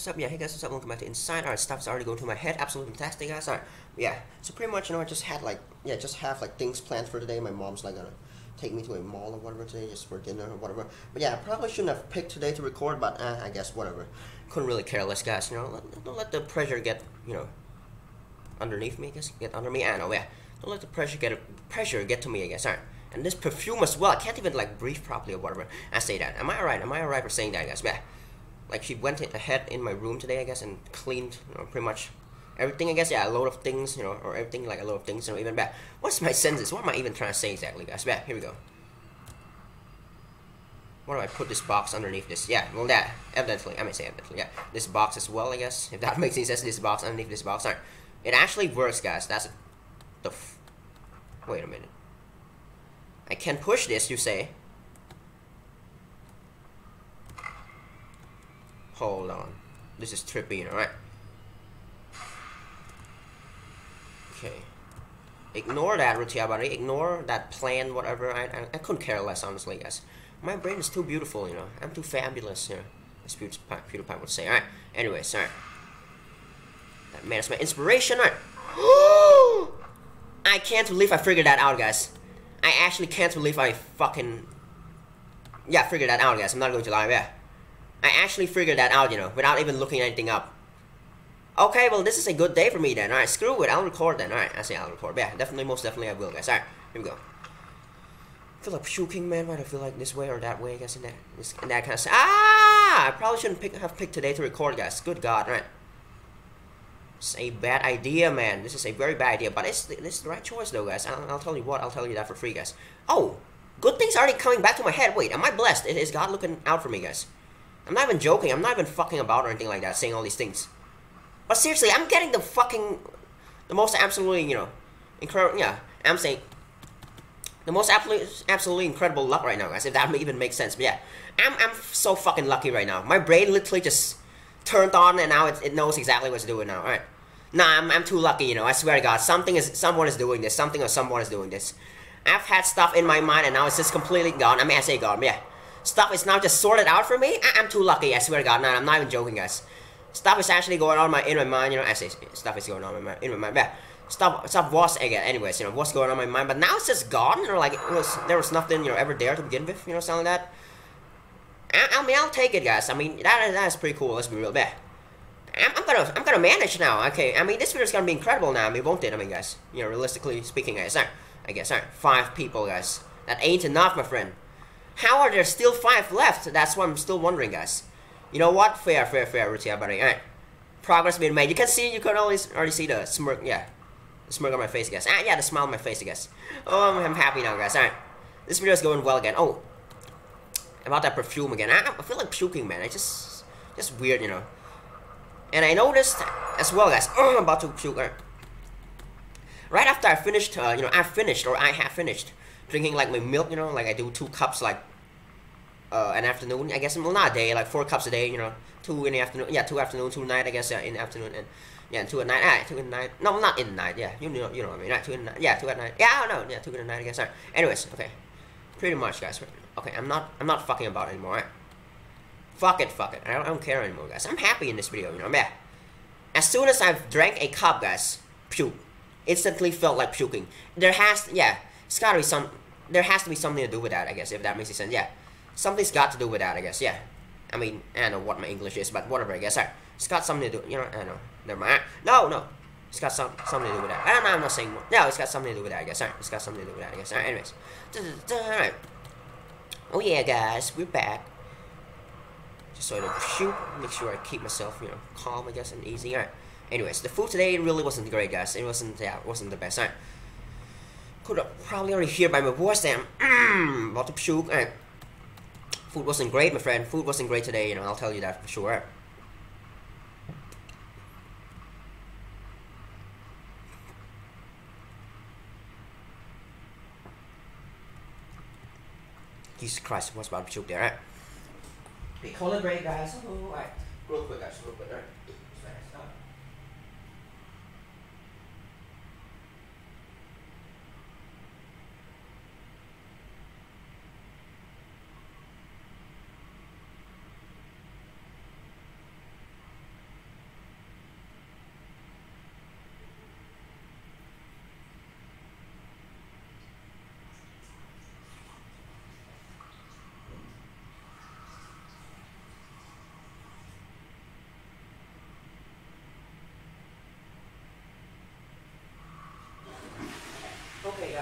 what's up? Yeah, hey guys, what's up? Welcome back to Inside. Alright, stuff's already going to my head. Absolutely fantastic, guys. Alright, yeah. So pretty much, you know, I just had like, yeah, just have like things planned for today. My mom's like gonna take me to a mall or whatever today, just for dinner or whatever. But yeah, I probably shouldn't have picked today to record, but uh, I guess whatever. Couldn't really care less, guys. You know, let, don't let the pressure get, you know, underneath me. I guess get under me. I know, yeah. Don't let the pressure get pressure get to me. I guess. Alright. And this perfume as well. I can't even like breathe properly or whatever. I say that. Am I alright? Am I alright for saying that, guys? Yeah like she went ahead in my room today, I guess, and cleaned you know, pretty much everything. I guess yeah, a lot of things, you know, or everything like a lot of things. You know, even bad. What's my senses? What am I even trying to say exactly, guys? Yeah, here we go. What do I put this box underneath this? Yeah, well that evidently, I may say evidently, yeah, this box as well, I guess. If that makes any sense, this box underneath this box. Alright, it actually works, guys. That's the. Wait a minute. I can push this, you say. Hold on. This is trippy, alright? Okay. Ignore that, Rithyya buddy. Ignore that plan, whatever. I, I, I, couldn't care less, honestly, guys. My brain is too beautiful, you know. I'm too fabulous, know. As PewDiePie, PewDiePie would say. Alright. Anyways, alright. That man is my inspiration, alright. I can't believe I figured that out, guys. I actually can't believe I fucking... Yeah, figured that out, guys. I'm not going to lie, yeah. I actually figured that out, you know, without even looking anything up. Okay, well, this is a good day for me then. Alright, screw it. I'll record then. Alright, I say I'll record. Yeah, definitely, most definitely I will, guys. Alright, here we go. I feel like puking, man. Why do I feel like this way or that way, I guess, in that, in that kind of... Ah! I probably shouldn't pick, have picked today to record, guys. Good God, alright. It's a bad idea, man. This is a very bad idea, but it's, it's the right choice, though, guys. I'll, I'll tell you what. I'll tell you that for free, guys. Oh! Good things already coming back to my head. Wait, am I blessed? Is God looking out for me, guys? I'm not even joking. I'm not even fucking about or anything like that, saying all these things. But seriously, I'm getting the fucking, the most absolutely, you know, incredible, yeah, I'm saying, the most absolutely, absolutely incredible luck right now, guys, if that even makes sense. But yeah, I'm, I'm so fucking lucky right now. My brain literally just turned on and now it, it knows exactly what to do now, alright? Nah, I'm, I'm too lucky, you know, I swear to God, something is, someone is doing this, something or someone is doing this. I've had stuff in my mind and now it's just completely gone. I mean, I say gone, yeah stuff is now just sorted out for me, I am too lucky, I swear to God. Nah, I'm not even joking, guys. Stuff is actually going on my, in my mind, you know, I say stuff is going on in my, in my mind, yeah. Stuff, stuff was, again, anyways, you know, what's going on in my mind, but now it's just gone, you know, like, it was, there was nothing, you know, ever there to begin with, you know, something like that. I, I mean, I'll take it, guys. I mean, that, that is pretty cool, let's be real, yeah. I'm, I'm, gonna I'm gonna manage now. Okay, I mean this video is gonna be incredible now. I mean, won't it? I mean, guys, you know, realistically speaking, guys, right, I guess, right, five people, guys. That ain't enough, my friend. How are there still five left? That's what I'm still wondering, guys. You know what? Fair, fair, fair, Rithyya, buddy. Alright. Progress being made. You can see, you can always already see the smirk, yeah. The smirk on my face, guys. Ah, yeah, the smile on my face, I guess. Oh, I'm, I'm happy now, guys. Alright. This video is going well again. Oh. About that perfume again. I, I feel like puking, man. It's just, just weird, you know. And I noticed as well, guys. Oh, I'm about to puke. Right after I finished, uh, you know, I finished, or I have finished drinking like my milk, you know, like I do two cups like uh, an afternoon, I guess, well not a day, like four cups a day, you know, two in the afternoon, yeah, two afternoon, two night, I guess, yeah, in the afternoon, and yeah, two at night, ah, two at night, no, not in the night, yeah, you know, you know what I mean, right, two at night, yeah, two at night, yeah, I don't know, yeah, two at night, I guess, alright, anyways, okay, pretty much, guys, okay, I'm not, I'm not fucking about anymore, right? fuck it, fuck it, I don't, I don't care anymore, guys, I'm happy in this video, you know, yeah, as soon as I've drank a cup, guys, puke, instantly felt like puking, there has, yeah, it's gotta be some, there has to be something to do with that, I guess, if that makes sense, yeah, Something's got to do with that, I guess. Yeah. I mean, I don't know what my English is, but whatever, I guess. Right. It's got something to do. You know, I don't know. Never mind. Ah, no, no. It's got some something to do with that. I don't know. I'm not saying. No, it's got something to do with that, I guess. Alright. It's got something to do with that, I guess. Alright. Anyways. Alright. Oh yeah, guys, we're back. Just so I don't shoot. Make sure I keep myself, you know, calm, I guess, and easy. Alright. Anyways, the food today really wasn't great, guys. It wasn't. Yeah, it wasn't the best. Alright. Could have probably already hear by my voice that I'm mm, about to puke. Alright. Food wasn't great, my friend. Food wasn't great today, you know, I'll tell you that for sure. Jesus Christ, what's about to choke there, eh? right? Be call it great, guys. Oh, alright. Real quick, guys, real quick, alright.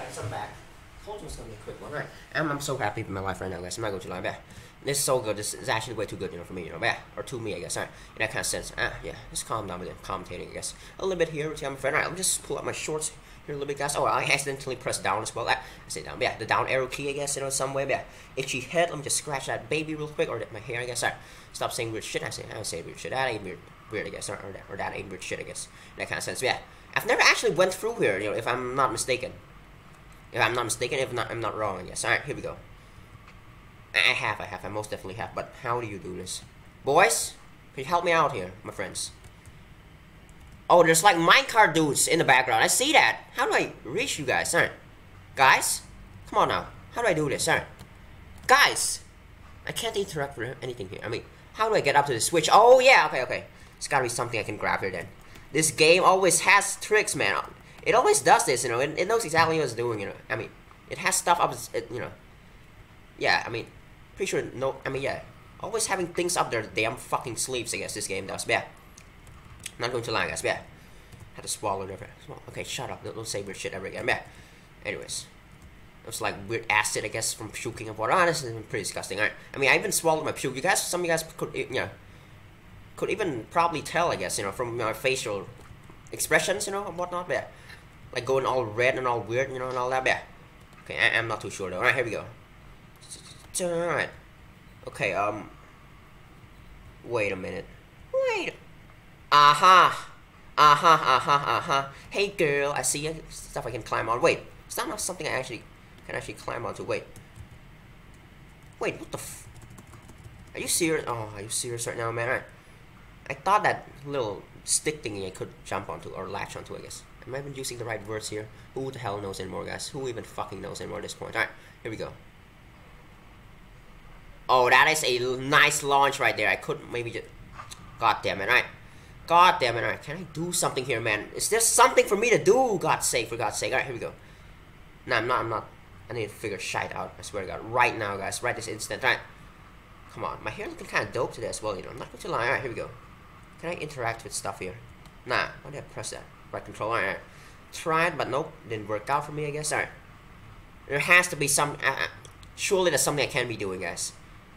Guys, I'm back. Told you it's gonna be a quick one. Alright, I'm, I'm so happy with my life right now, guys. I'm not going to lie, yeah. This is so good. This is actually way too good, you know, for me, you know, yeah. Or to me, I guess. Alright, in that kind of sense. Ah, yeah. Just calm down with it. Commentating, I guess. A little bit here with you, my friend. Alright, let me just pull up my shorts here a little bit, guys. Oh, I accidentally pressed down as well. Ah, I say down. Yeah, the down arrow key, I guess, you know, some way. Yeah, itchy head. Let me just scratch that baby real quick, or that my hair, I guess. Alright, stop saying weird shit. I say, I say weird shit. That ain't weird, weird, I guess, or, or, that, or that ain't weird shit, I guess. In that kind of sense. Yeah, I've never actually went through here, you know, if I'm not mistaken. If I'm not mistaken, if not, I'm not wrong, guess. Alright, here we go. I have, I have, I most definitely have. But how do you do this? Boys, can you help me out here, my friends? Oh, there's like minecart dudes in the background. I see that. How do I reach you guys? Alright. Guys? Come on now. How do I do this? Alright. Guys! I can't interact with anything here. I mean, how do I get up to the switch? Oh, yeah, okay, okay. It's gotta be something I can grab here then. This game always has tricks, man. It always does this, you know. It, it knows exactly what it's doing, you know. I mean, it has stuff up, it, you know. Yeah, I mean, pretty sure, no, I mean, yeah. Always having things up their damn fucking sleeves, I guess this game does. Yeah. Not going to lie, guys. Yeah. Had to swallow it. Okay, shut up. Don't, don't say weird shit ever again. Yeah. Anyways. It was like weird acid, I guess, from puking of water. Honestly, it's pretty disgusting. Alright. I mean, I even swallowed my puke. You guys, some of you guys could, you know, could even probably tell, I guess, you know, from my facial expressions, you know, and whatnot. But like going all red and all weird, you know, and all that. Yeah. Okay, I, am not too sure though. All right, here we go. All right. Okay. Um. Wait a minute. Wait. Aha. Aha. Aha. Aha. Hey, girl. I see stuff I can climb on. Wait. Is that not something I actually can actually climb onto? Wait. Wait. What the? F are you serious? Oh, are you serious right now, man? I thought that little stick thingy I could jump onto or latch onto, I guess. Am I even using the right words here? Who the hell knows anymore, guys? Who even fucking knows anymore at this point? Alright, here we go. Oh, that is a nice launch right there. I could maybe just... God damn it, alright. God damn it, alright. Can I do something here, man? Is there something for me to do? God's sake, for God's sake. Alright, here we go. No, I'm not, I'm not. I need to figure shit out. I swear to God. Right now, guys. Right this instant. Alright. Come on. My hair looking kind of dope today as well, you know. I'm not going to lie. Alright, here we go. Can I interact with stuff here? Nah. Why did I press that? right control. Alright, tried, but nope, didn't work out for me. I guess. Alright, there has to be some. Uh, uh, surely there's something I can be doing, guys.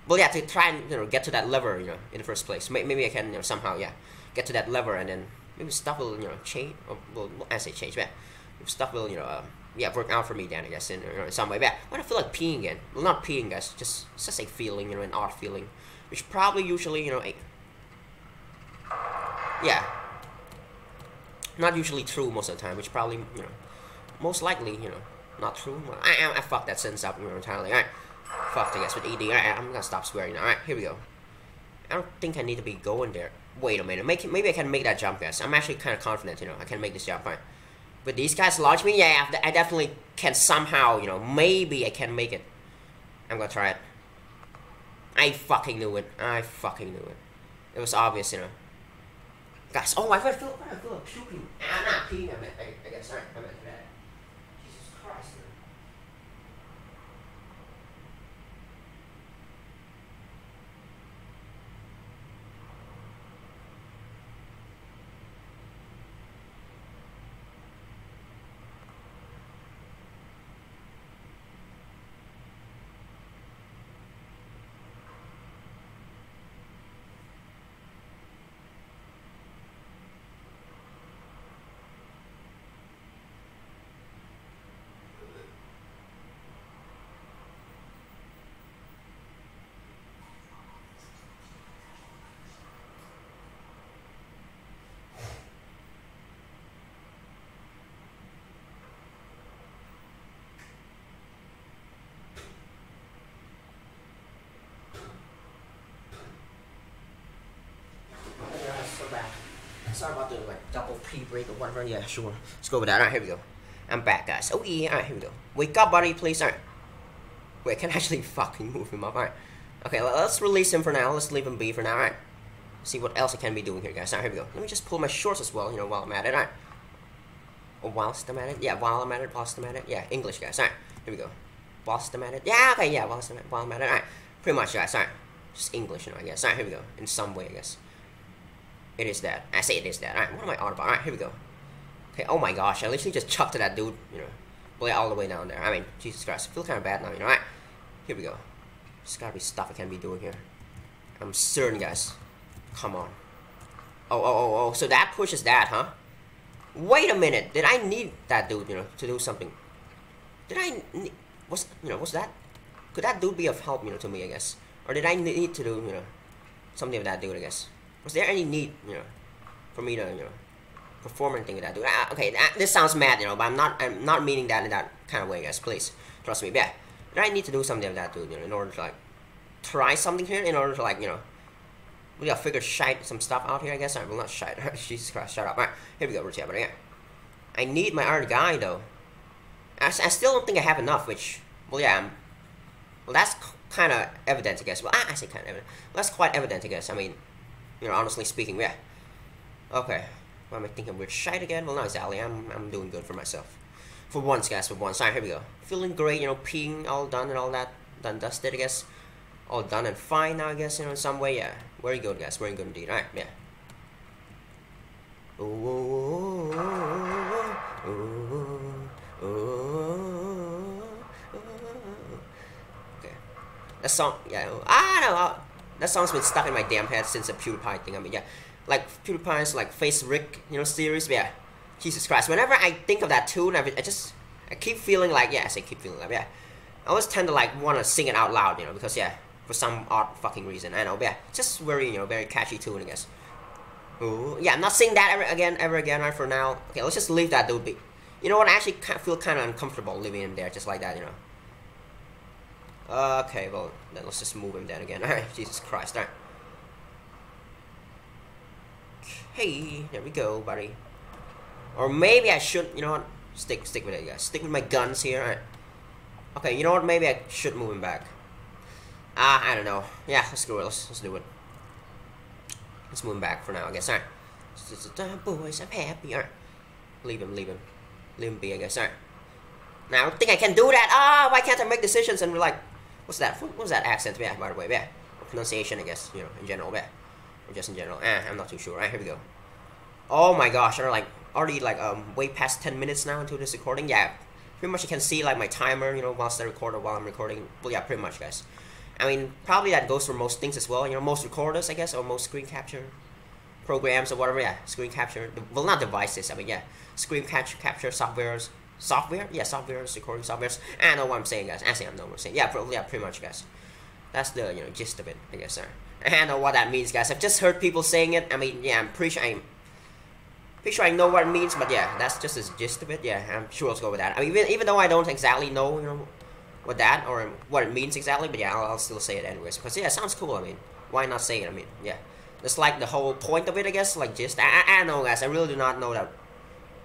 Well, yeah, to try and you know get to that lever, you know, in the first place. Maybe I can, you know, somehow, yeah, get to that lever, and then maybe stuff will, you know, change. Or, well, I say change, but stuff will, you know, uh, yeah, work out for me then, I guess, in, you know, in some way. But do I feel like peeing again? Well, not peeing, guys. Just, it's just a feeling, you know, an odd feeling, which probably usually, you know, a, yeah, not usually true most of the time, which probably, you know, most likely, you know, not true. I, I, I fucked that sentence up you know, entirely. Alright. Fucked, I guess, with ED. Alright, I'm gonna stop swearing. Alright, here we go. I don't think I need to be going there. Wait a minute. Make, maybe I can make that jump, guys. I'm actually kind of confident, you know, I can make this jump. Fine. But these guys launch me? Yeah, I definitely can somehow, you know, maybe I can make it. I'm gonna try it. I fucking knew it. I fucking knew it. It was obvious, you know. Guys, oh, I feel, I feel like puking. I'm not peeing, I meant, I, I guess, sorry, I meant that. Jesus Christ. Sorry about the like double P break or whatever. Yeah, sure. Let's go with that. Alright, here we go. I'm back, guys. Oh yeah, alright, here we go. Wake up, buddy, please. Alright. Wait, I can actually fucking move him up. Alright. Okay, let's release him for now. Let's leave him be for now. Alright. See what else I can be doing here, guys. Alright, here we go. Let me just pull my shorts as well, you know, while I'm at it. Alright. Oh, whilst I'm at it? Yeah, while I'm at it, whilst I'm at it. Yeah, English, guys. Alright, here we go. Whilst I'm at it. Yeah, okay, yeah, whilst I'm at, while I'm at it. Alright. Pretty much, guys. Alright. Just English, you know, I guess. Alright, here we go. In some way, I guess. It is that. I say it is that. Alright, what am I on about? Alright, here we go. Okay, oh my gosh, I literally just chucked that dude, you know, yeah, all the way down there. I mean, Jesus Christ, I feel kind of bad now, you know. Alright, here we go. There's gotta be stuff I can be doing here. I'm certain, guys. Come on. Oh, oh, oh, oh, so that pushes that, huh? Wait a minute, did I need that dude, you know, to do something? Did I need, what's, you know, what's that? Could that dude be of help, you know, to me, I guess? Or did I need to do, you know, something with that dude, I guess? Was there any need, you know, for me to, you know, perform anything that dude? Ah, okay, that, this sounds mad, you know, but I'm not, I'm not meaning that in that kind of way, guys, please. Trust me, yeah. I need to do something with that dude, you know, in order to, like, try something here, in order to, like, you know, we gotta figure shite some stuff out here, I guess. Alright, well, not shite. Jesus Christ, shut up. Alright, here we go, Richie, but yeah. I need my other guy, though. I, I still don't think I have enough, which, well, yeah, I'm, well, that's kind of evident, I guess. Well, I, I say kind of evident. Well, that's quite evident, I guess. I mean, you know, honestly speaking, yeah. Okay. What am I thinking? Weird shite again? Well, not exactly. I'm, I'm doing good for myself. For once, guys, for once. Alright, here we go. Feeling great, you know, peeing all done and all that. Done, dusted, I guess. All done and fine now, I guess, you know, in some way, yeah. Very good, guys. Very good indeed. Alright, yeah. Ooh, ooh, ooh, okay. That song, yeah. I don't know. That song's been stuck in my damn head since the PewDiePie thing. I mean, yeah. Like, PewDiePie's, like, Face Rick, you know, series. Yeah. Jesus Christ. Whenever I think of that tune, I, just, I keep feeling like, yeah, I say keep feeling like, yeah. I always tend to, like, want to sing it out loud, you know, because, yeah for some odd fucking reason. I know, yeah, just very, you know, very catchy tune, I guess. Ooh, yeah, I'm not saying that ever again, ever again, right, for now. Okay, let's just leave that dude be. You know what, I actually feel kind of uncomfortable leaving him there, just like that, you know. Okay, well, then let's just move him down again. Alright, Jesus Christ, alright. Okay, there we go, buddy. Or maybe I should, you know what, stick stick with it, guys. Stick with my guns here, alright. Okay, you know what, maybe I should move him back. Ah, uh, I don't know. Yeah, let's go. Let's, let's do it. Let's move him back for now, I guess. Alright. Boys, I'm happy. Alright. Leave him, leave him. Leave him be, I guess. Alright. Now, I don't think I can do that. Ah, why can't I make decisions and we're like, what's that? What was that accent? Yeah, by the way, yeah. Pronunciation, I guess, you know, in general, yeah. Or just in general. Eh, I'm not too sure. Alright, here we go. Oh my gosh, I'm like already like um way past 10 minutes now into this recording. Yeah, pretty much you can see like my timer, you know, whilst I record or while I'm recording. Well, yeah, pretty much, guys. I mean, probably that goes for most things as well. You know, most recorders, I guess, or most screen capture programs or whatever. Yeah, screen capture. Well, not devices. I mean, yeah, screen capture capture softwares. Software, yeah, softwares, recording softwares. I know what I'm saying, guys. I say I know what I'm saying. Yeah, probably, yeah, pretty much, guys. That's the you know gist of it, I guess, sir. I know what that means, guys. I've just heard people saying it. I mean, yeah, I'm pretty sure I'm pretty sure I know what it means, but yeah, that's just the gist of it. Yeah, I'm sure let's go with that. I mean, even, even though I don't exactly know, you know, what that or what it means exactly, but yeah, I'll, I'll still say it anyways because yeah, it sounds cool. I mean, why not say it? I mean, yeah, it's like the whole point of it, I guess. Like just I, I, I know, guys. I really do not know that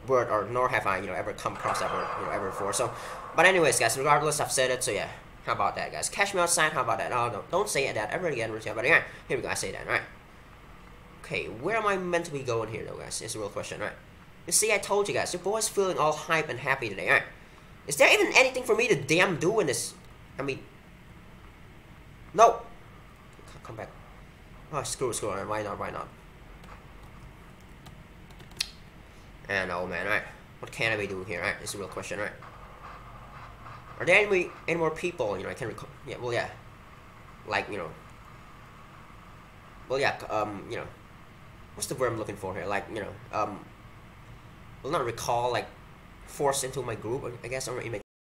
word, or nor have I, you know, ever come across that word, you know, ever before. So, but anyways, guys, regardless, I've said it. So yeah, how about that, guys? Catch me outside. How about that? Oh no, don't say that ever again, Richard. But yeah, here we go. I say that. All right. Okay, where am I meant to be going here, though, guys? Is the real question, right? You see, I told you guys, your boy's feeling all hype and happy today, alright? Is there even anything for me to damn do in this? I mean, no. Come back. Oh, screw screw. Why not? Why not? And oh man, right? What can I be doing here? Right? Is a real question, right? Are there any any more people? You know, I can recall. Yeah, well, yeah. Like you know. Well, yeah. Um, you know, what's the word I'm looking for here? Like you know, um, will not recall like forced into my group, I guess, or in my